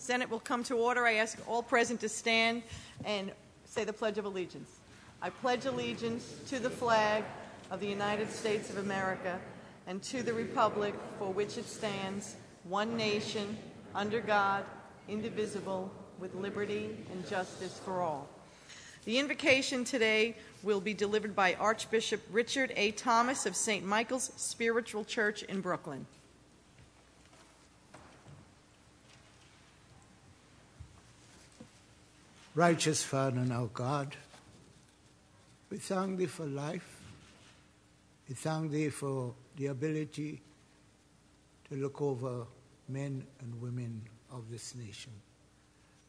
Senate will come to order. I ask all present to stand and say the Pledge of Allegiance. I pledge allegiance to the flag of the United States of America and to the republic for which it stands, one nation, under God, indivisible, with liberty and justice for all. The invocation today will be delivered by Archbishop Richard A. Thomas of St. Michael's Spiritual Church in Brooklyn. Righteous Father and our God, we thank Thee for life. We thank Thee for the ability to look over men and women of this nation.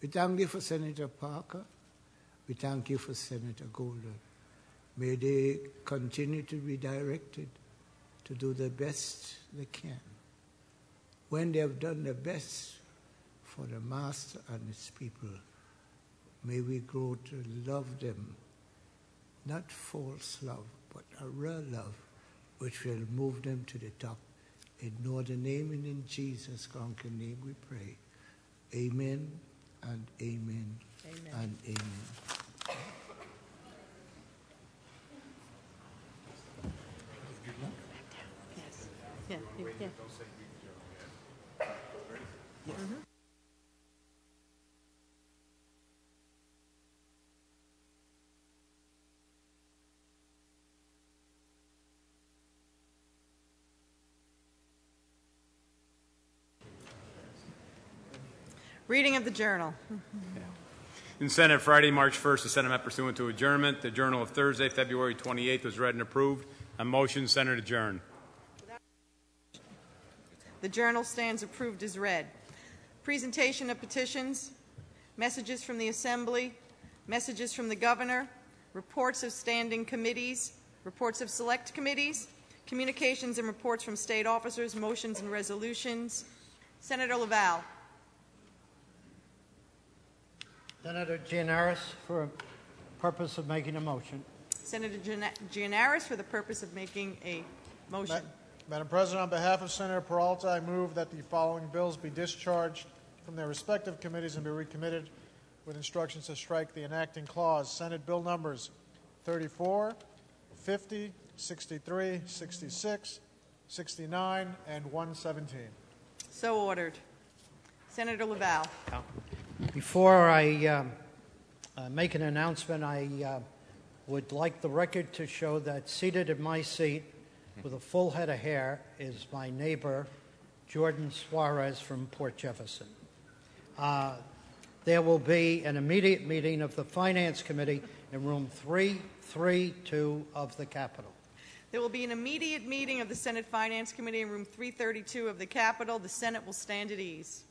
We thank Thee for Senator Parker. We thank You for Senator Golden. May they continue to be directed to do the best they can. When they have done the best for the Master and His people, may we grow to love them, not false love, but a real love which will move them to the top. In no other name and in Jesus' conquering name we pray. Amen and amen, Amen. and amen. Yes. Yeah, you- yeah. Mhm. Reading of the journal. In Senate, Friday, March 1st, the Senate met pursuant to adjournment. The Journal of Thursday, February 28th was read and approved. A motion, Senate adjourned. The journal stands approved as read. Presentation of petitions, messages from the Assembly, messages from the Governor, reports of standing committees, reports of select committees, communications and reports from state officers, motions and resolutions. Senator LaValle. Senator Gianaris, for purpose of making a motion. Senator Gian- Gianaris for the purpose of making a motion. Ma- Madam President, on behalf of Senator Peralta, I move that the following bills be discharged from their respective committees and be recommitted with instructions to strike the enacting clause. Senate Bill numbers 34, 50, 63, 66, 69, and 117. So ordered. Senator LaValle. Before I um, uh, make an announcement, I uh, would like the record to show that seated in my seat with a full head of hair is my neighbor, Jordan Suarez from Port Jefferson. Uh, there will be an immediate meeting of the Finance Committee in room 332 of the Capitol. There will be an immediate meeting of the Senate Finance Committee in room 332 of the Capitol. The Senate will stand at ease.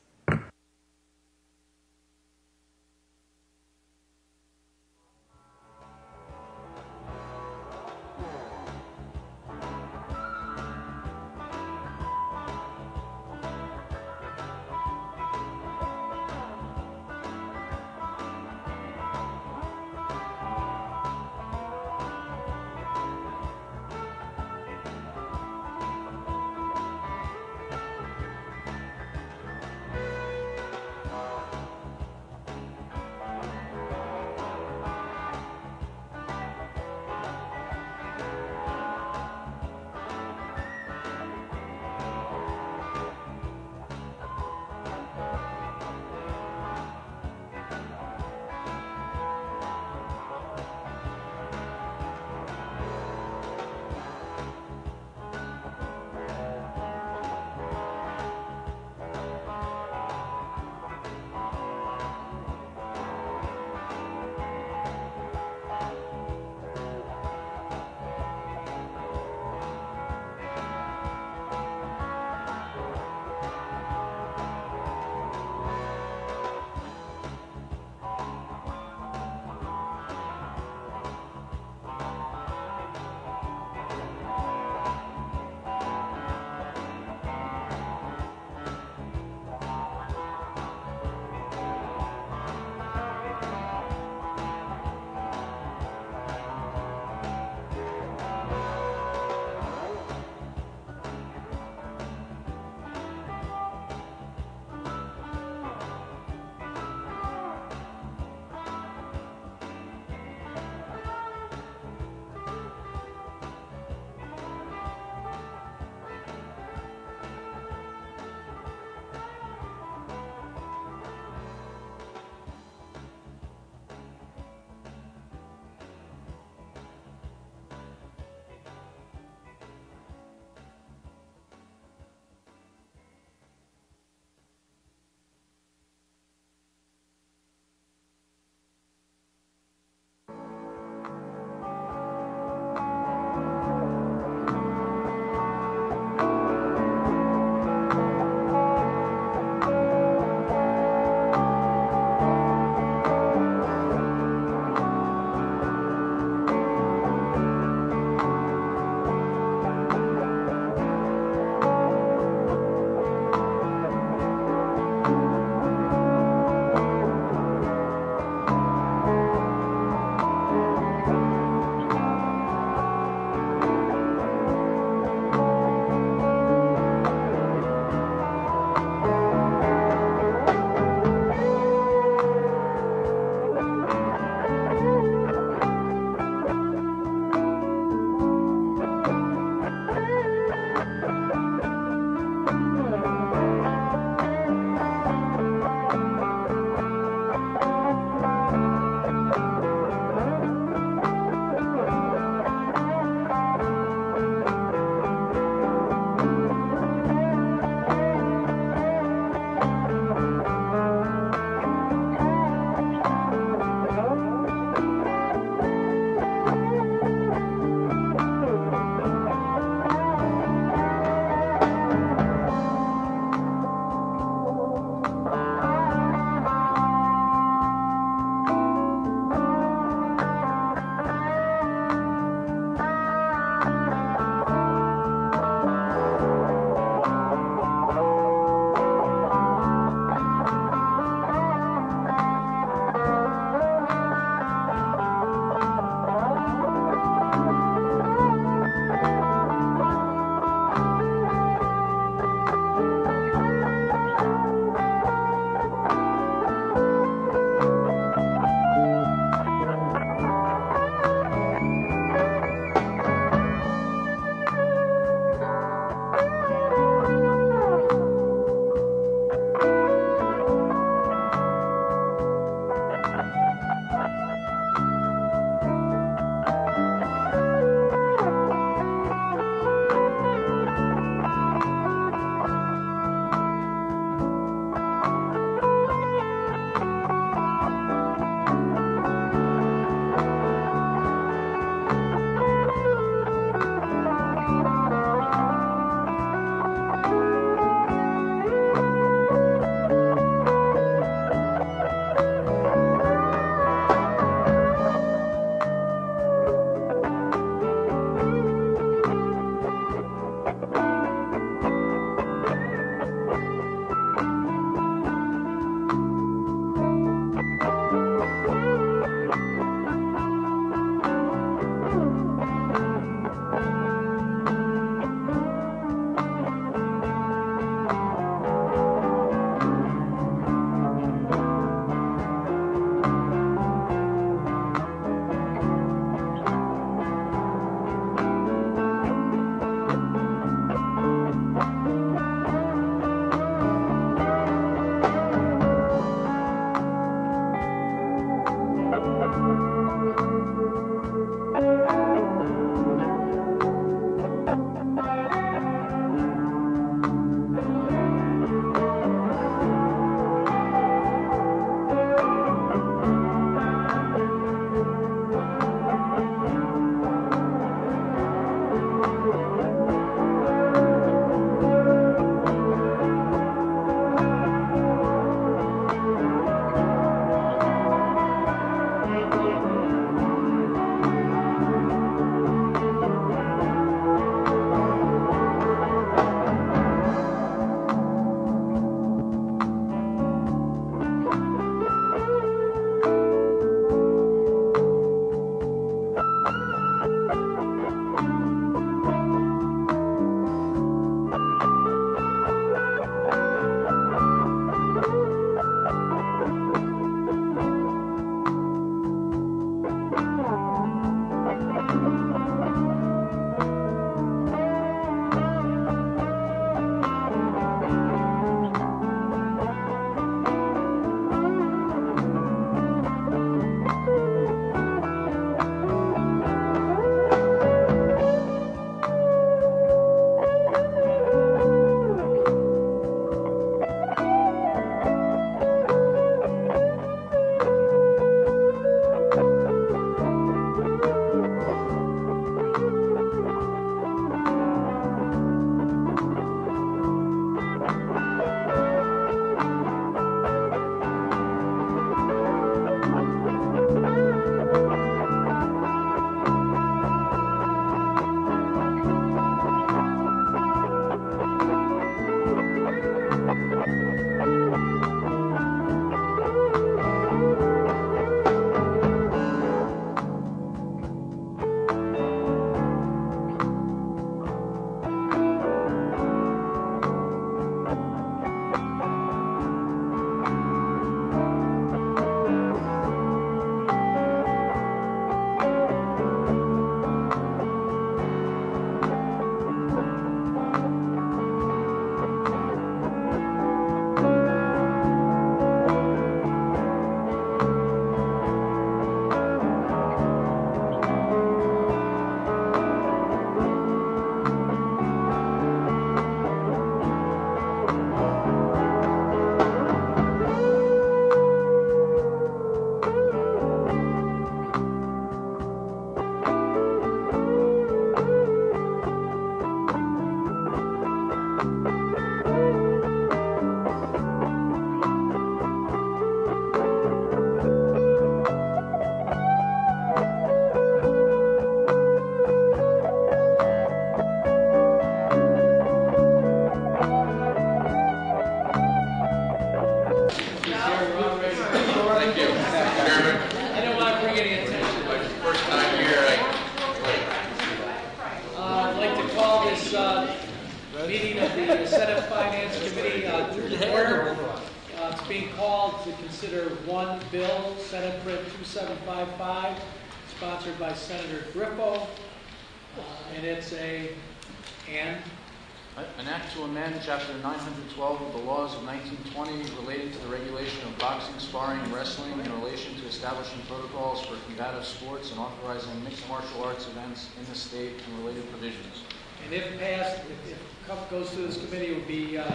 912 of the laws of 1920 relating to the regulation of boxing, sparring, and wrestling in relation to establishing protocols for combative sports and authorizing mixed martial arts events in the state and related provisions. and if passed, if if Cup goes through this committee, it will be uh,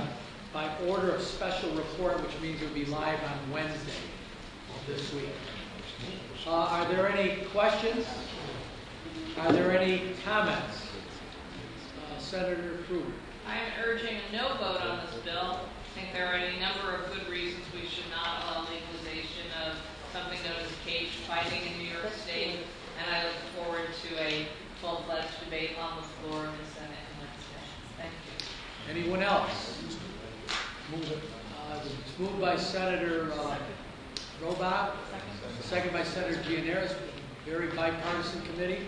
by order of special report, which means it will be live on Wednesday of this week. Uh, Are there any questions? Are there any comments? Uh, Senator Krueger. I am urging a no vote on this bill. I think there are any number of good reasons we should not allow legalization of something known as cage fighting in New York State, and I look forward to a full-fledged debate on the floor in the Senate on Wednesday. Thank you. Anyone else? Uh, It's moved by Senator uh, Robach, second by Senator Gianaris, very bipartisan committee.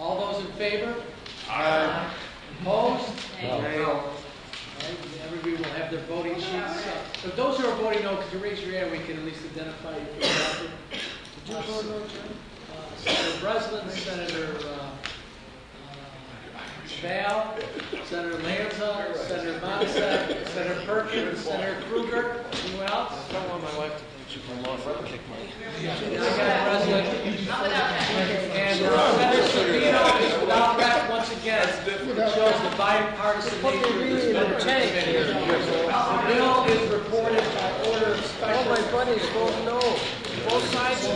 All those in favor? Aye. Opposed? Nay. Everybody will have their voting sheets. Uh, So those who are voting no, could you raise your hand, we can at least identify you for the record. Did you vote no, Senator Breslin, Senator uh, uh, Val, Senator Lanza, Senator Monson, Senator Perkins, Senator Krueger, anyone else? I don't want my wife to think she's my law firm kick my... I Breslin. Not without that. And uh, Senator Savino is without that once again. It shows the bipartisan nature of this committee. The bill is reported by order of special... All my buddies vote no. Both sides?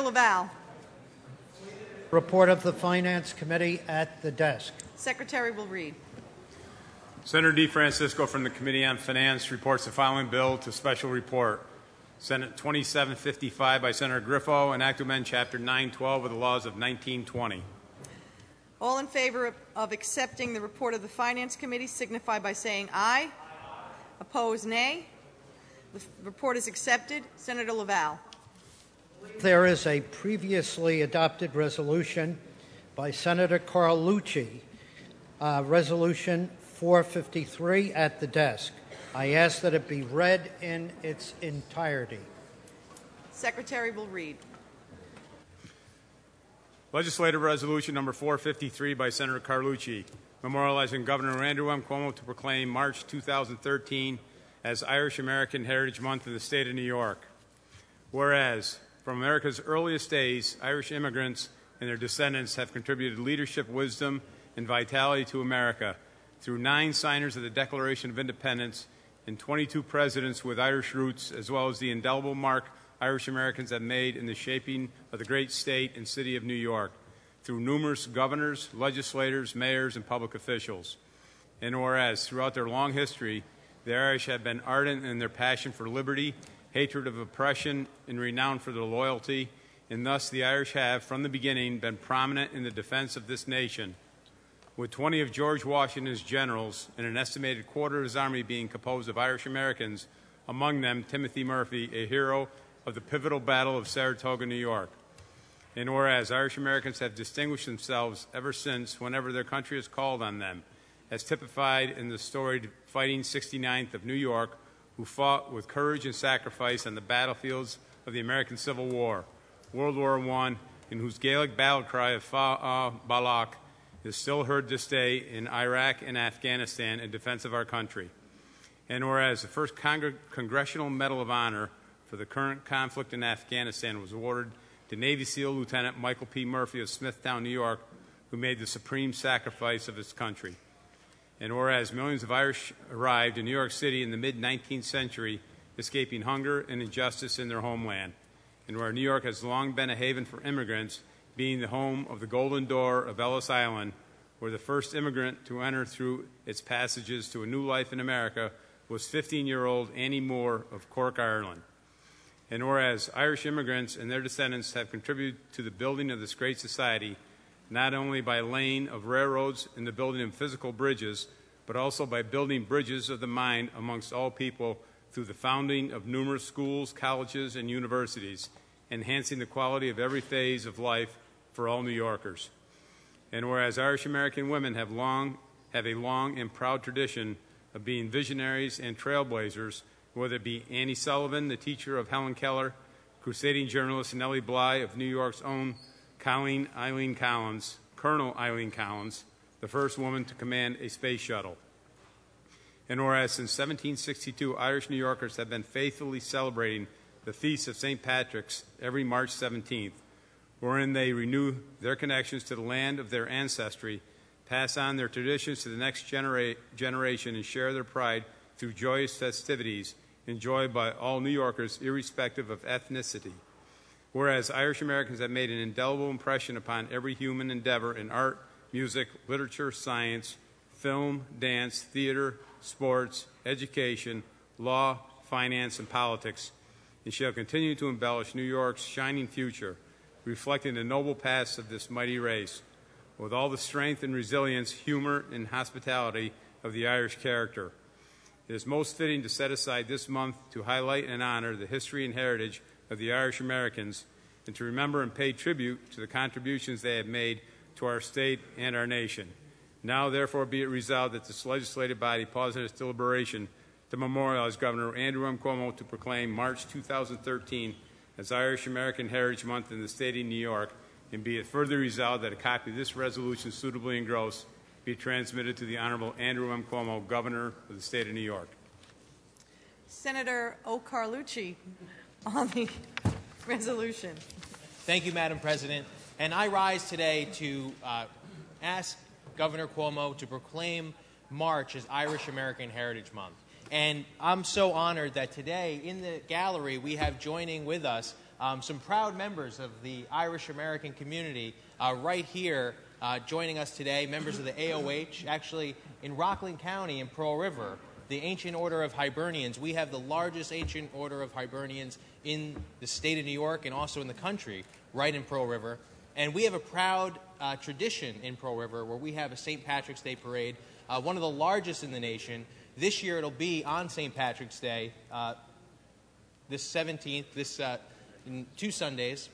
Senator LaValle. Report of the Finance Committee at the desk. Secretary will read. Senator DeFrancisco from the Committee on Finance reports the following bill to special report. Senate 2755 by Senator Griffo, an act to amend Chapter 912 of the laws of 1920. All in favor of, of accepting the report of the Finance Committee signify by saying aye. Opposed, nay. The report is accepted. Senator LaValle. There is a previously adopted resolution by Senator Carlucci, uh, Resolution 453 at the desk. I ask that it be read in its entirety. Secretary will read. Legislative Resolution Number 453 by Senator Carlucci, memorializing Governor Andrew M. Cuomo to proclaim March 2013 as Irish American Heritage Month in the state of New York. Whereas, from America's earliest days, Irish immigrants and their descendants have contributed leadership, wisdom, and vitality to America through nine signers of the Declaration of Independence and 22 presidents with Irish roots, as well as the indelible mark Irish Americans have made in the shaping of the great state and city of New York through numerous governors, legislators, mayors, and public officials. And whereas throughout their long history, the Irish have been ardent in their passion for liberty, hatred of oppression, and renowned for their loyalty, and thus the Irish have, from the beginning, been prominent in the defense of this nation. With 20 of George Washington's generals and an estimated quarter of his army being composed of Irish Americans, among them Timothy Murphy, a hero of the pivotal Battle of Saratoga, New York. And whereas Irish Americans have distinguished themselves ever since whenever their country has called on them, as typified in the storied Fighting 69th of New York, who fought with courage and sacrifice on the battlefields of the American Civil War, World War I, and whose Gaelic battle cry of Fa'a Balak is still heard this day in Iraq and Afghanistan in defense of our country. And whereas the first Congre- Congressional Medal of Honor for the current conflict in Afghanistan was awarded to Navy SEAL Lieutenant Michael P. Murphy of Smithtown, New York, who made the supreme sacrifice of his country. And whereas millions of Irish arrived in New York City in the mid 19th century, escaping hunger and injustice in their homeland, and where New York has long been a haven for immigrants, being the home of the Golden Door of Ellis Island, where the first immigrant to enter through its passages to a new life in America was 15 year old Annie Moore of Cork, Ireland. And whereas Irish immigrants and their descendants have contributed to the building of this great society, not only by laying of railroads and the building of physical bridges, but also by building bridges of the mind amongst all people through the founding of numerous schools, colleges, and universities, enhancing the quality of every phase of life for all New Yorkers. And whereas Irish American women have long have a long and proud tradition of being visionaries and trailblazers, whether it be Annie Sullivan, the teacher of Helen Keller, crusading journalist Nellie Bly of New York's own Colleen Eileen Collins, Colonel Eileen Collins, the first woman to command a space shuttle. And whereas since 1762, Irish New Yorkers have been faithfully celebrating the Feast of St. Patrick's every March 17th, wherein they renew their connections to the land of their ancestry, pass on their traditions to the next genera- generation, and share their pride through joyous festivities enjoyed by all New Yorkers, irrespective of ethnicity. Whereas Irish Americans have made an indelible impression upon every human endeavor in art, music, literature, science, film, dance, theater, sports, education, law, finance, and politics, and shall continue to embellish New York's shining future, reflecting the noble past of this mighty race, with all the strength and resilience, humor, and hospitality of the Irish character. It is most fitting to set aside this month to highlight and honor the history and heritage of the Irish Americans and to remember and pay tribute to the contributions they have made to our state and our nation. Now, therefore, be it resolved that this legislative body pause in its deliberation to memorialize Governor Andrew M. Cuomo to proclaim March 2013 as Irish American Heritage Month in the state of New York, and be it further resolved that a copy of this resolution suitably engrossed be transmitted to the Honorable Andrew M. Cuomo, Governor of the state of New York. Senator O'Carlucci on the resolution. Thank you, Madam President. And I rise today to uh, ask Governor Cuomo to proclaim March as Irish American Heritage Month. And I'm so honored that today in the gallery we have joining with us um, some proud members of the Irish American community uh, right here uh, joining us today, members of the AOH, actually in Rockland County in Pearl River, the Ancient Order of Hibernians. We have the largest Ancient Order of Hibernians in the state of New York and also in the country, right in Pearl River. And we have a proud uh, tradition in Pearl River where we have a St. Patrick's Day parade, uh, one of the largest in the nation. This year it'll be on St. Patrick's Day, uh, this 17th, this uh, two Sundays.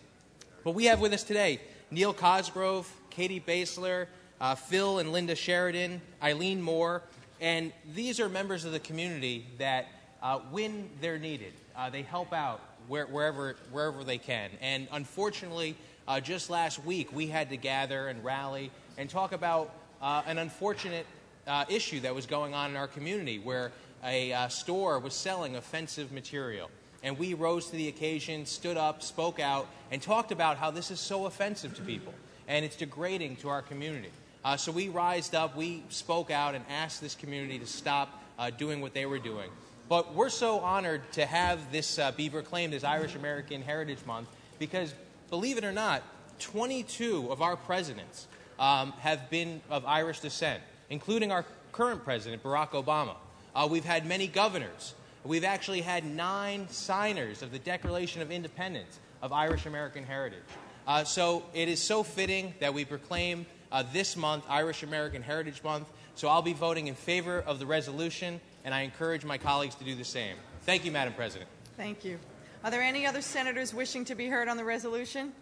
But we have with us today Neil Cosgrove, Katie Basler, uh, Phil and Linda Sheridan, Eileen Moore, and these are members of the community that, uh, when they're needed, uh, they help out where, wherever, wherever they can. And unfortunately, uh, just last week, we had to gather and rally and talk about uh, an unfortunate uh, issue that was going on in our community where a uh, store was selling offensive material. And we rose to the occasion, stood up, spoke out, and talked about how this is so offensive to people and it's degrading to our community. Uh, so we rised up, we spoke out, and asked this community to stop uh, doing what they were doing. But we're so honored to have this uh, be proclaimed as Irish American Heritage Month because, believe it or not, 22 of our presidents um, have been of Irish descent, including our current president, Barack Obama. Uh, we've had many governors. We've actually had nine signers of the Declaration of Independence of Irish American heritage. Uh, so it is so fitting that we proclaim uh, this month Irish American Heritage Month. So I'll be voting in favor of the resolution, and I encourage my colleagues to do the same. Thank you, Madam President. Thank you. Are there any other senators wishing to be heard on the resolution?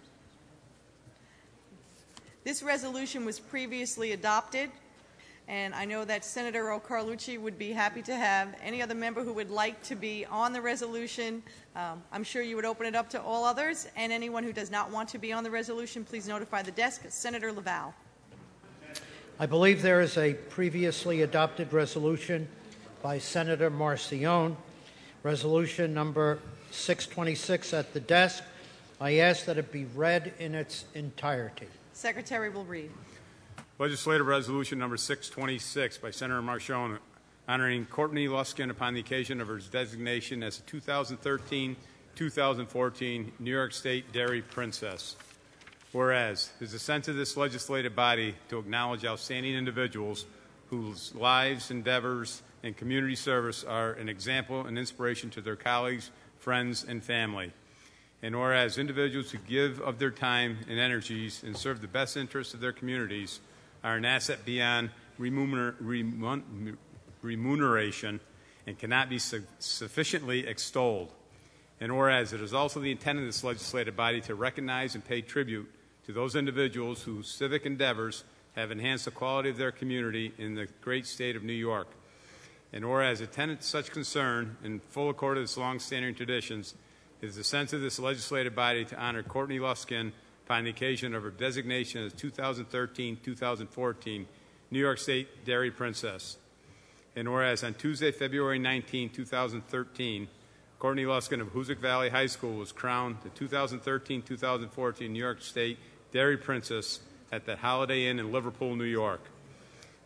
This resolution was previously adopted, and I know that Senator O'Carlucci would be happy to have any other member who would like to be on the resolution. Um, I'm sure you would open it up to all others, and anyone who does not want to be on the resolution, please notify the desk. Senator LaValle. I believe there is a previously adopted resolution by Senator Marchione, resolution number 626 at the desk. I ask that it be read in its entirety. Secretary will read. Legislative Resolution Number 626 by Senator Marchione honoring Courtney Luskin upon the occasion of her designation as a 2013-2014 New York State Dairy Princess. Whereas, it is the sense of this legislative body to acknowledge outstanding individuals whose lives, endeavors, and community service are an example and inspiration to their colleagues, friends, and family. And whereas individuals who give of their time and energies and serve the best interests of their communities are an asset beyond remuner- remun- remuneration and cannot be su- sufficiently extolled. And whereas it is also the intent of this legislative body to recognize and pay tribute to those individuals whose civic endeavors have enhanced the quality of their community in the great state of New York. And whereas to such concern, in full accord with its long-standing traditions, it is the sense of this legislative body to honor Courtney Luskin upon the occasion of her designation as 2013-2014 New York State Dairy Princess. And whereas on Tuesday, February 19, 2013, Courtney Luskin of Hoosick Valley High School was crowned the 2013-2014 New York State Dairy Princess at the Holiday Inn in Liverpool, New York.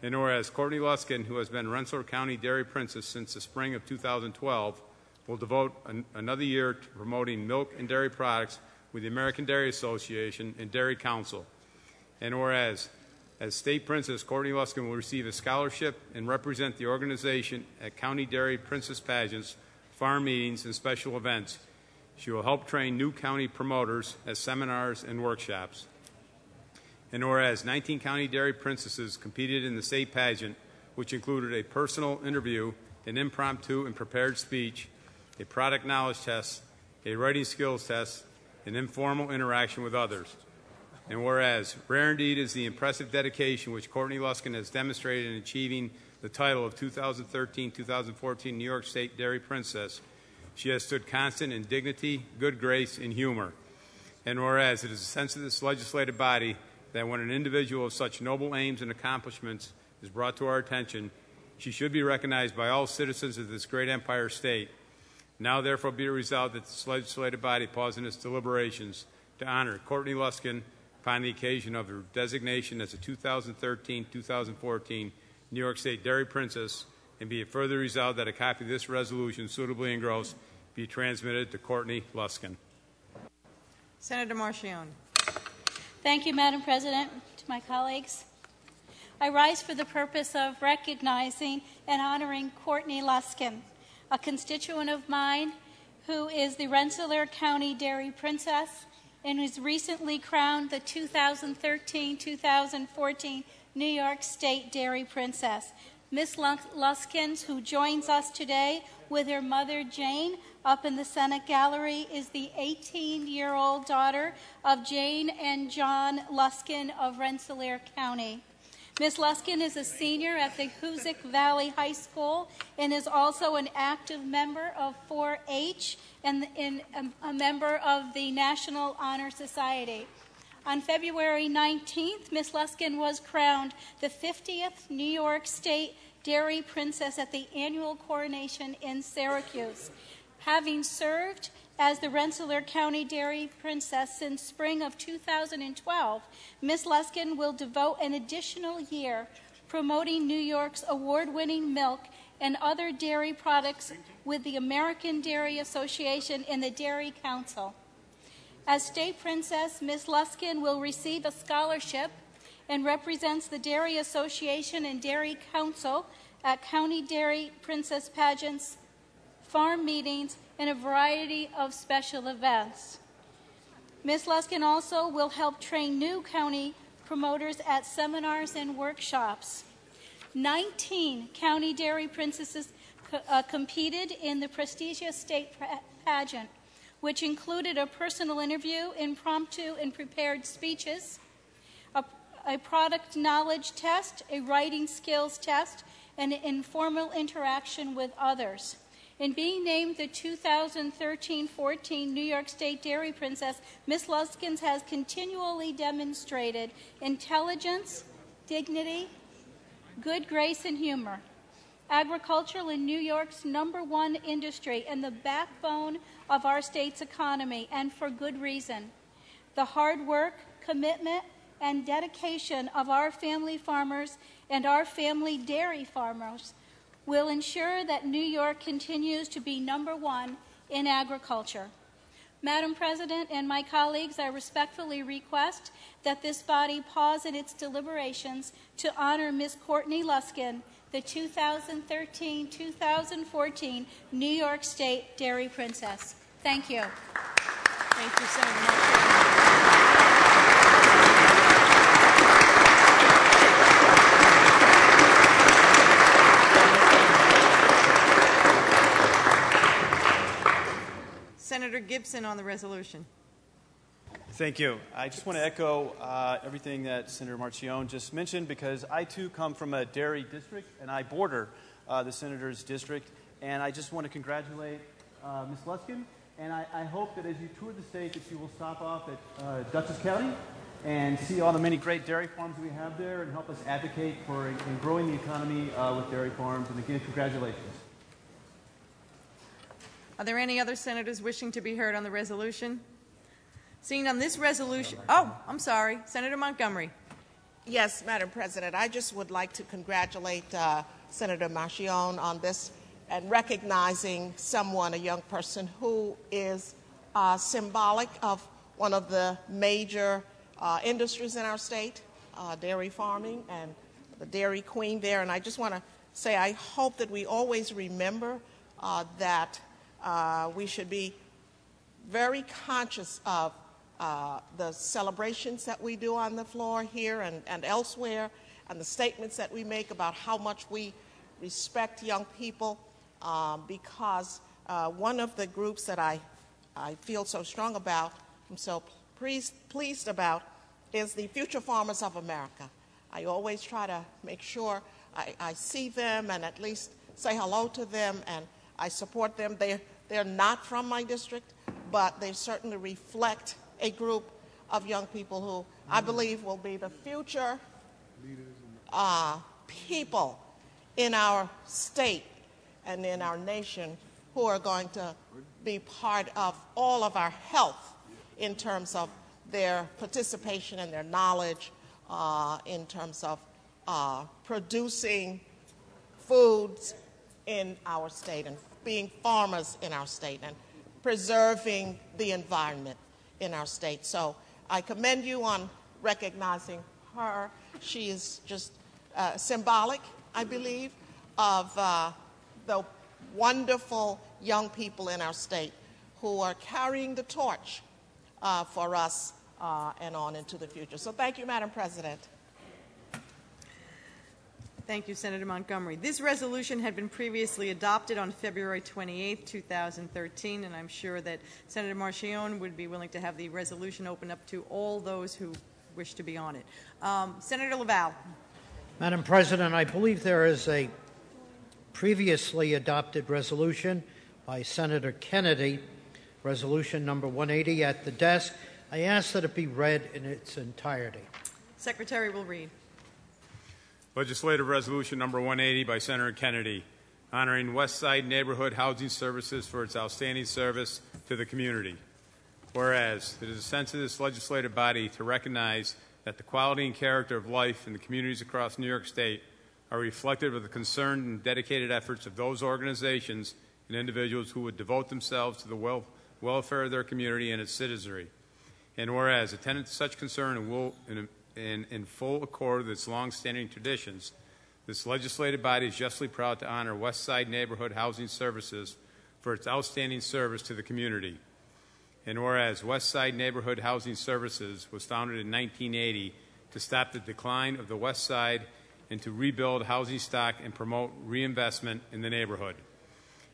And whereas Courtney Luskin, who has been Rensselaer County Dairy Princess since the spring of 2012, will devote an, another year to promoting milk and dairy products with the American Dairy Association and Dairy Council. And whereas, as State Princess, Courtney Luskin will receive a scholarship and represent the organization at County Dairy Princess pageants, farm meetings, and special events. She will help train new county promoters at seminars and workshops. And whereas 19 county dairy princesses competed in the state pageant, which included a personal interview, an impromptu and prepared speech, a product knowledge test, a writing skills test, an informal interaction with others. And whereas rare indeed is the impressive dedication which Courtney Luskin has demonstrated in achieving the title of 2013-2014 New York State Dairy Princess, she has stood constant in dignity, good grace, and humor. And whereas it is a sense of this legislative body that when an individual of such noble aims and accomplishments is brought to our attention, she should be recognized by all citizens of this great empire state. Now, therefore, be it resolved that this legislative body pause in its deliberations to honor Courtney Luskin upon the occasion of her designation as a 2013-2014 New York State Dairy Princess, and be it further resolved that a copy of this resolution suitably engrossed be transmitted to Courtney Luskin. Senator Marchione. Thank you, Madam President, to my colleagues. I rise for the purpose of recognizing and honoring Courtney Luskin, a constituent of mine who is the Rensselaer County Dairy Princess and was recently crowned the 2013 2014 New York State Dairy Princess. Miss Luskins, who joins us today with her mother Jane up in the Senate gallery, is the 18 year old daughter of Jane and John Luskin of Rensselaer County. Ms. Luskin is a senior at the Hoosick Valley High School and is also an active member of 4 H and, and a member of the National Honor Society. On February 19th, Ms. Luskin was crowned the 50th New York State Dairy Princess at the annual coronation in Syracuse. Having served as the Rensselaer County Dairy Princess since spring of 2012, Ms. Luskin will devote an additional year promoting New York's award winning milk and other dairy products with the American Dairy Association and the Dairy Council. As State Princess, Ms. Luskin will receive a scholarship and represents the Dairy Association and Dairy Council at County Dairy Princess pageants, farm meetings, and a variety of special events. Ms. Luskin also will help train new county promoters at seminars and workshops. 19 county dairy princesses uh, competed in the prestigious state pageant, which included a personal interview, impromptu and prepared speeches, a, a product knowledge test, a writing skills test, and an informal interaction with others. In being named the 2013 14 New York State Dairy Princess, Ms. Luskins has continually demonstrated intelligence, dignity, good grace, and humor. Agriculture in New York's number one industry and the backbone of our state's economy, and for good reason. The hard work, commitment, and dedication of our family farmers and our family dairy farmers will ensure that New York continues to be number one in agriculture. Madam President and my colleagues, I respectfully request that this body pause in its deliberations to honor Ms. Courtney Luskin, the 2013 2014 New York State Dairy Princess. Thank you. Thank you, Senator. Senator Gipson on the resolution. Thank you. I just want to echo uh, everything that Senator Marchione just mentioned because I too come from a dairy district and I border uh, the senator's district. And I just want to congratulate uh, Ms. Luskin. And I, I, hope that as you tour the state that you will stop off at uh, Dutchess County and see all the many great dairy farms we have there and help us advocate for in, in growing the economy uh, with dairy farms. And again, congratulations. Are there any other senators wishing to be heard on the resolution? Seeing on this resolution, oh, I'm sorry, Senator Montgomery. Yes, Madam President, I just would like to congratulate uh, Senator Marchione on this and recognizing someone, a young person, who is uh, symbolic of one of the major uh, industries in our state, uh, dairy farming, and the dairy queen there. And I just want to say I hope that we always remember uh, that uh, we should be very conscious of uh, the celebrations that we do on the floor here and, and elsewhere, and the statements that we make about how much we respect young people, um, because uh, one of the groups that I, I feel so strong about, I'm so pleased, pleased about, is the Future Farmers of America. I always try to make sure I, I see them and at least say hello to them and I support them. They're, they're not from my district, but they certainly reflect a group of young people who I believe will be the future uh, people in our state and in our nation who are going to be part of all of our health in terms of their participation and their knowledge, uh, in terms of uh, producing foods in our state and being farmers in our state and preserving the environment. in our state. So I commend you on recognizing her. She is just uh, symbolic, I believe, of uh, the wonderful young people in our state who are carrying the torch uh, for us uh, and on into the future. So thank you, Madam President. Thank you, Senator Montgomery. This resolution had been previously adopted on February 28, 2013, and I'm sure that Senator Marchione would be willing to have the resolution open up to all those who wish to be on it. Um, Senator LaValle. Madam President, I believe there is a previously adopted resolution by Senator Kennedy, resolution number 180 at the desk. I ask that it be read in its entirety. Secretary will read. Legislative Resolution Number 180 by Senator Kennedy, honoring West Side Neighborhood Housing Services for its outstanding service to the community. Whereas it is a sense of this legislative body to recognize that the quality and character of life in the communities across New York State are reflective of the concerned and dedicated efforts of those organizations and individuals who would devote themselves to the wel- welfare of their community and its citizenry. And whereas attendant to such concern and, will, in, in, in full accord with its long-standing traditions, this legislative body is justly proud to honor West Side Neighborhood Housing Services for its outstanding service to the community. And whereas West Side Neighborhood Housing Services was founded in 1980 to stop the decline of the West Side and to rebuild housing stock and promote reinvestment in the neighborhood.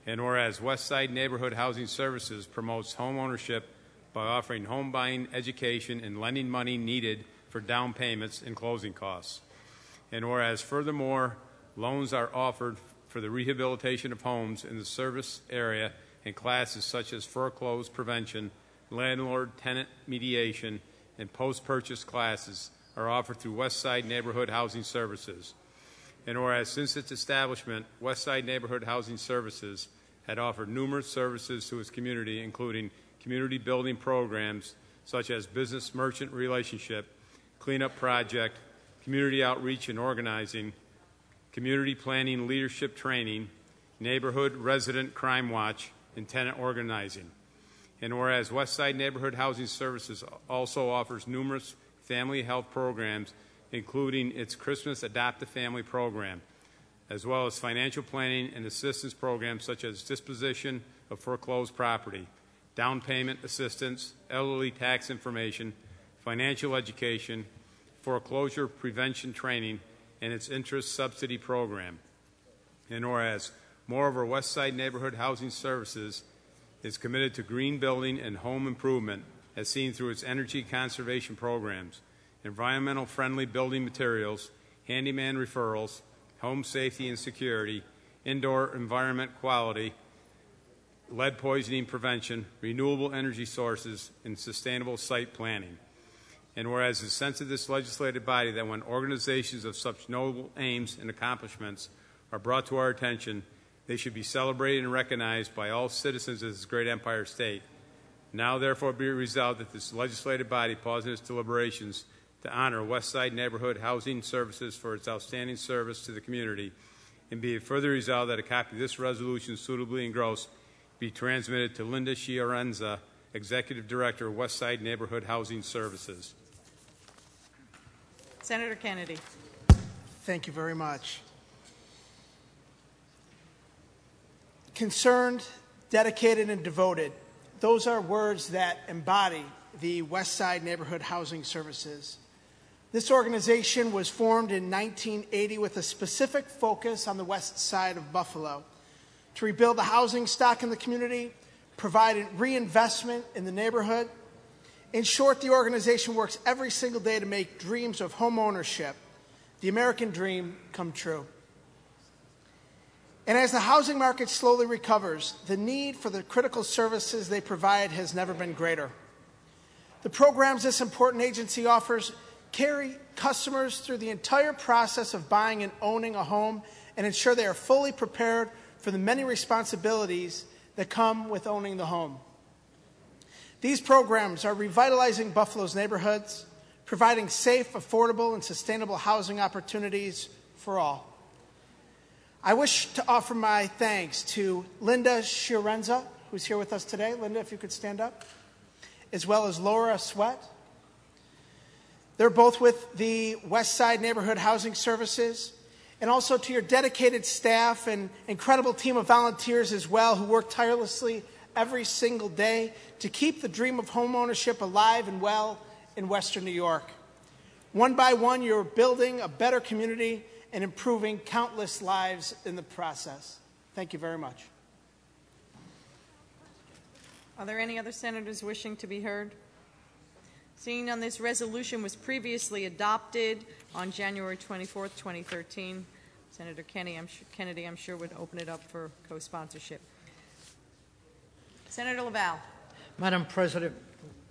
And whereas West Side Neighborhood Housing Services promotes home ownership by offering home buying education and lending money needed for down payments and closing costs. And whereas, furthermore, loans are offered for the rehabilitation of homes in the service area in classes such as foreclosure prevention, landlord tenant mediation, and post purchase classes are offered through Westside Neighborhood Housing Services. And whereas since its establishment, Westside Neighborhood Housing Services had offered numerous services to its community, including community building programs such as business merchant relationship, cleanup project, community outreach and organizing, community planning leadership training, neighborhood resident crime watch, and tenant organizing. And whereas Westside Neighborhood Housing Services also offers numerous family health programs, including its Christmas Adopt a Family program, as well as financial planning and assistance programs such as disposition of foreclosed property, down payment assistance, elderly tax information, financial education, foreclosure prevention training, and its interest subsidy program. And whereas, moreover, Westside Neighborhood Housing Services is committed to green building and home improvement as seen through its energy conservation programs, environmental friendly building materials, handyman referrals, home safety and security, indoor environment quality, lead poisoning prevention, renewable energy sources, and sustainable site planning. And whereas the sense of this legislative body that when organizations of such noble aims and accomplishments are brought to our attention, they should be celebrated and recognized by all citizens of this great empire state. Now, therefore, be resolved that this legislative body pause in its deliberations to honor Westside Neighborhood Housing Services for its outstanding service to the community, and be further resolved that a copy of this resolution suitably engrossed be transmitted to Linda Fiorenza, Executive Director of Westside Neighborhood Housing Services. Senator Kennedy. Thank you very much. Concerned, dedicated, and devoted. Those are words that embody the West Side Neighborhood Housing Services. This organization was formed in 1980 with a specific focus on the west side of Buffalo to rebuild the housing stock in the community, provide reinvestment in the neighborhood. In short, the organization works every single day to make dreams of home ownership, the American dream, come true. And as the housing market slowly recovers, the need for the critical services they provide has never been greater. The programs this important agency offers carry customers through the entire process of buying and owning a home and ensure they are fully prepared for the many responsibilities that come with owning the home. These programs are revitalizing Buffalo's neighborhoods, providing safe, affordable, and sustainable housing opportunities for all. I wish to offer my thanks to Linda Fiorenza, who's here with us today. Linda, if you could stand up. as well as Laura Sweat. They're both with the West Side Neighborhood Housing Services. And also to your dedicated staff and incredible team of volunteers as well who work tirelessly every single day to keep the dream of homeownership alive and well in Western New York. One by one, you're building a better community and improving countless lives in the process. Thank you very much. Are there any other senators wishing to be heard? Seeing none, this resolution was previously adopted on January 24th, 2013. Senator Kennedy, I'm sure, Kennedy, I'm sure would open it up for co-sponsorship. Senator LaValle. Madam President,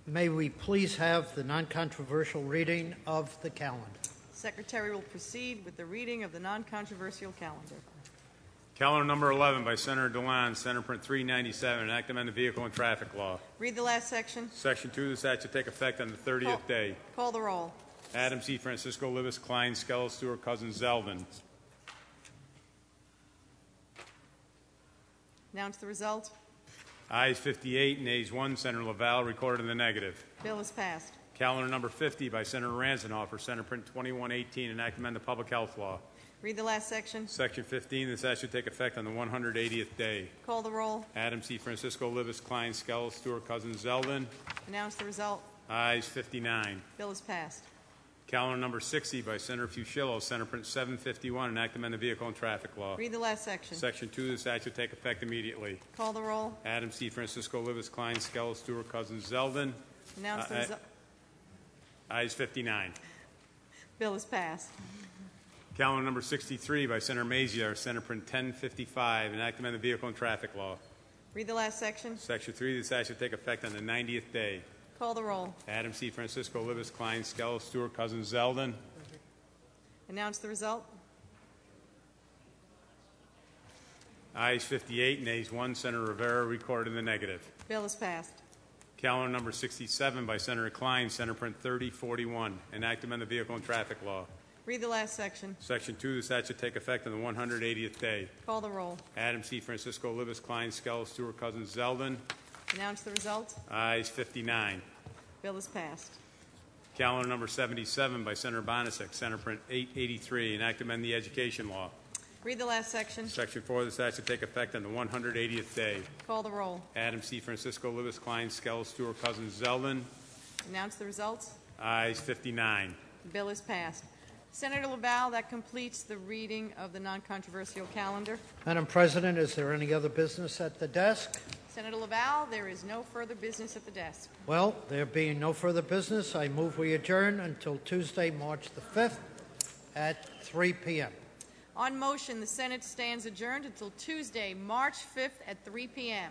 may we please have the non-controversial reading of the calendar? Secretary will proceed with the reading of the non-controversial calendar. Calendar number 11 by Senator Dilan, Senate Print 397, an act to amend the vehicle and traffic law. Read the last section. Section 2 of this act to take effect on the 30th Call- day. Call the roll. Adams, E. Francisco, Libous, Klein, Skelos, Stewart-Cousins, Zeldin. Announce the result. Ayes 58, nays 1. Senator LaValle recorded in the negative. Bill is passed. Calendar number 50 by Senator Ranzenhofer, Senate Print 2118, an act to amend the public health law. Read the last section. Section 15, this act should take effect on the 180th day. Call the roll. Adam C. Francisco, Libous, Klein, Skelos, Stewart-Cousins, Zeldin. Announce the result. Ayes 59. Bill is passed. Calendar number 60 by Senator Fuschillo, Senate Print 751, an act the vehicle and traffic law. Read the last section. Section 2, this act should take effect immediately. Call the roll. Adams, C. Francisco, Libous, Klein, Skelos, Stewart-Cousins, Zeldin. Announce the Uh, uh, result. Ayes 59. Bill is passed. Calendar number 63 by Senator Maziarz, Senate Print 1055, an act the vehicle and traffic law. Read the last section. Section 3, this act should take effect on the 90th day. Call the roll. Adam C. Francisco, Libous, Klein, Skelos, Stewart-Cousins, Zeldin. Announce the result. Ayes 58, nays 1. Senator Rivera recorded in the negative. Bill is passed. Calendar number 67 by Senator Klein, Senate Print 3041, an act to amend the vehicle and traffic law. Read the last section. Section 2, this act should take effect on the 180th day. Call the roll. Adam C. Francisco, Libous, Klein, Skelos, Stewart-Cousins, Zeldin. Announce the result. Ayes 59. Bill is passed. Calendar number 77 by Senator Bonacic, Senate Print 883, an act to amend the education law. Read the last section. Section 4, this act should take effect on the 180th day. Call the roll. Adams, C. Francisco, Libous, Klein, Skell, Stewart-Cousins, Zeldin. Announce the results. Ayes 59. Bill is passed. Senator LaValle, that completes the reading of the non-controversial calendar. Madam President, is there any other business at the desk? Senator LaValle, there is no further business at the desk. Well, there being no further business, I move we adjourn until Tuesday, March the 5th at 3 p.m. On motion, the Senate stands adjourned until Tuesday, March 5th at 3 p.m.